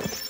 you